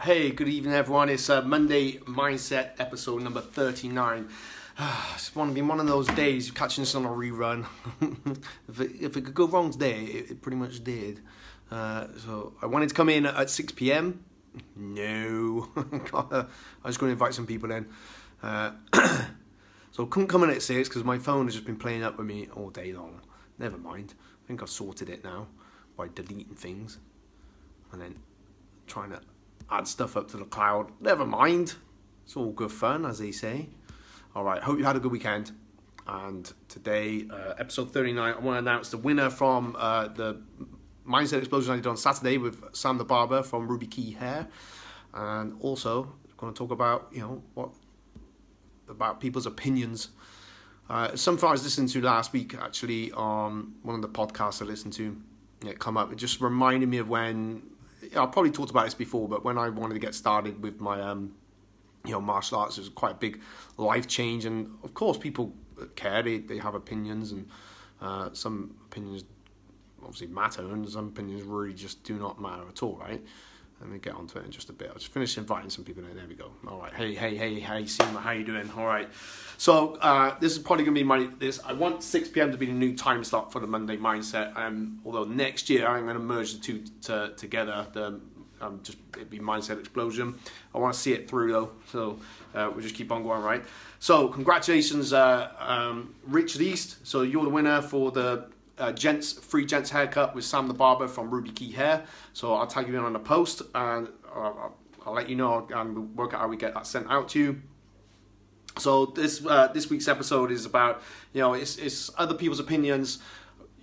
Hey, good evening, everyone. It's uh, Monday Mindset episode number 39. it's one, been one of those days catching this on a rerun. if, it, if it could go wrong today, it, it pretty much did. Uh, so I wanted to come in at 6 p.m. No. I was going to invite some people in. Uh, so I couldn't come in at 6 because my phone has just been playing up with me all day long. Never mind. I think I've sorted it now by deleting things and then trying to add stuff up to the cloud. Never mind. It's all good fun, as they say. All right. Hope you had a good weekend. And today, uh, episode 39, I want to announce the winner from uh, the Mindset Explosion I did on Saturday with Sam the Barber from Ruby Key Hair. And also, going to talk about, you know, what about people's opinions. Uh, something I was listening to last week, actually, on one of the podcasts I listened to, it come up. It just reminded me of when I've probably talked about this before, but when I wanted to get started with my um, you know martial arts, it was quite a big life change, and of course people care. They they have opinions, and uh, some opinions obviously matter, and some opinions really just do not matter at all, right? Let me get onto it in just a bit. I'll just finish inviting some people in. There we go. All right. Hey, hey, hey, hey, Seema, how you doing? All right. So uh, this is probably gonna be my this. I want 6 p.m. to be the new time slot for the Monday mindset. Um, although next year I'm gonna merge the two to, together. The um, just it'd be mindset explosion. I want to see it through though, so uh, we'll just keep on going, right? So congratulations, uh, um, Richard East. So you're the winner for the uh, gents free gents haircut with Sam the barber from Ruby Key Hair. So I'll tag you in on the post and I'll, I'll let you know and we'll work out how we get that sent out to you. So this uh, this week's episode is about you know it's it's other people's opinions.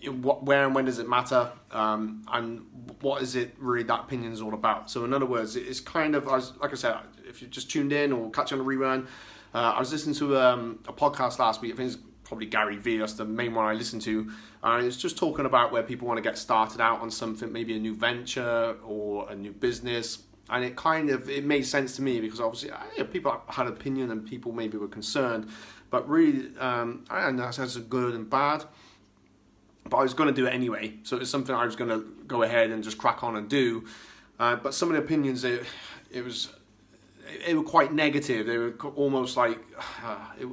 What, where and when does it matter, um, and what is it really that opinion is all about? So in other words, it's kind of like I said, if you just tuned in or catch on a rerun, uh, I was listening to um, a podcast last week. I think it's probably Gary Vee. That's the main one I listen to. It's just talking about where people want to get started out on something, maybe a new venture or a new business. And it kind of it made sense to me because obviously yeah, people had opinion and people maybe were concerned, but really, um, I know that's good and bad. But I was going to do it anyway, so it's something I was going to go ahead and just crack on and do. Uh, but some of the opinions, it, it was, it, were quite negative. They were almost like, uh, it,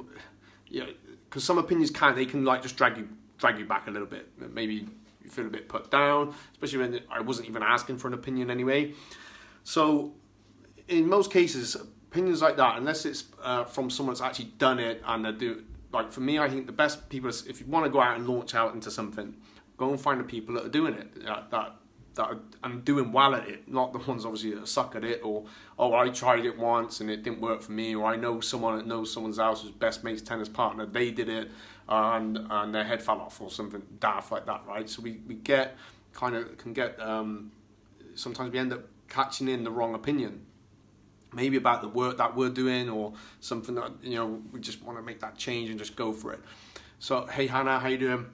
you know, because some opinions can they can like just drag you drag you back a little bit. Maybe you feel a bit put down, especially when I wasn't even asking for an opinion anyway. So in most cases, opinions like that, unless it's uh, from someone that's actually done it and they do like for me, I think the best people if you want to go out and launch out into something, go and find the people that are doing it that, that that are, and doing well at it, not the ones obviously that suck at it, or oh I tried it once and it didn't work for me, or I know someone that knows someone's someone else's best mate's tennis partner, they did it and and their head fell off or something daft like that, right? So we, we get kind of can get um, sometimes we end up catching in the wrong opinion, maybe about the work that we're doing or something that you know we just want to make that change and just go for it. So hey Hannah, how you doing?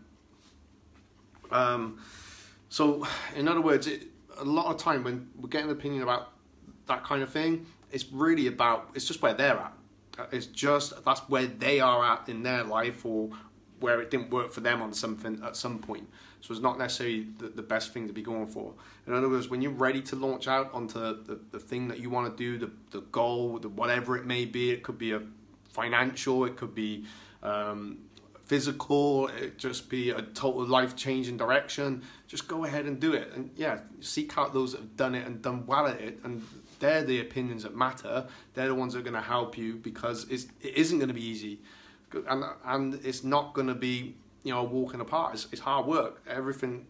Um, so, in other words, it, a lot of time when we're getting an opinion about that kind of thing, it's really about, it's just where they're at. It's just, that's where they are at in their life or where it didn't work for them on something at some point. So it's not necessarily the, the best thing to be going for. In other words, when you're ready to launch out onto the, the thing that you want to do, the, the goal, the whatever it may be, it could be a financial, it could be um, physical, it just be a total life changing direction, just go ahead and do it. And yeah, seek out those that have done it and done well at it. And they're the opinions that matter. They're the ones that are going to help you because it's, it isn't going to be easy. And, and it's not going to be, you know, a walk in the park. It's, it's hard work. Everything,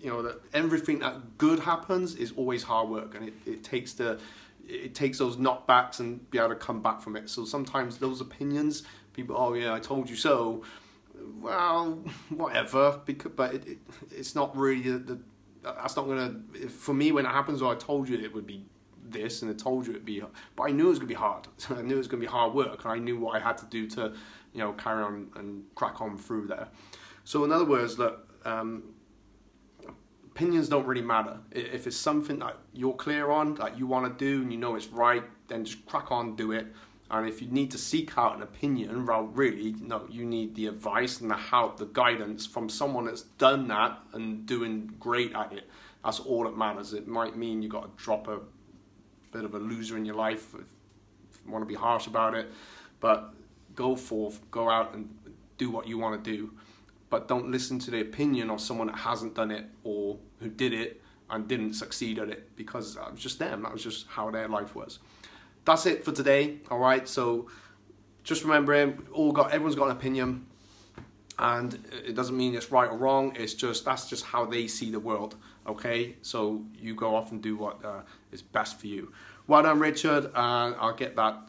you know, that everything that good happens is always hard work. And it, it takes the, it takes those knockbacks and be able to come back from it. So sometimes those opinions, people, oh yeah, I told you so well, whatever. Because, but it, it, it's not really the, the that's not gonna for me when it happens. Or I told you it would be this, and I told you it'd be, but I knew it was gonna be hard. I knew it was gonna be hard work, and I knew what I had to do to, you know, carry on and crack on through there. So in other words, look, um, opinions don't really matter. If it's something that you're clear on, that you want to do, and you know it's right, then just crack on, do it. And if you need to seek out an opinion, well, really, no, you need the advice and the help, the guidance from someone that's done that and doing great at it. That's all that matters. It might mean you got to drop a bit of a loser in your life. If you want to be harsh about it, but go forth, go out and do what you want to do. But don't listen to the opinion of someone that hasn't done it or who did it and didn't succeed at it because that was just them. That was just how their life was. That's it for today. All right. So just remember, all got everyone's got an opinion, and it doesn't mean it's right or wrong. It's just that's just how they see the world. Okay. So you go off and do what uh, is best for you. Well done, Richard. And I'll get that.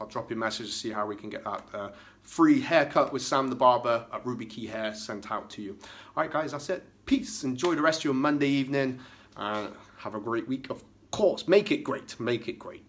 I'll drop you a message to see how we can get that uh, free haircut with Sam the barber at Ruby Key Hair sent out to you. All right, guys. That's it. Peace. Enjoy the rest of your Monday evening and have a great week. Of course, make it great. Make it great.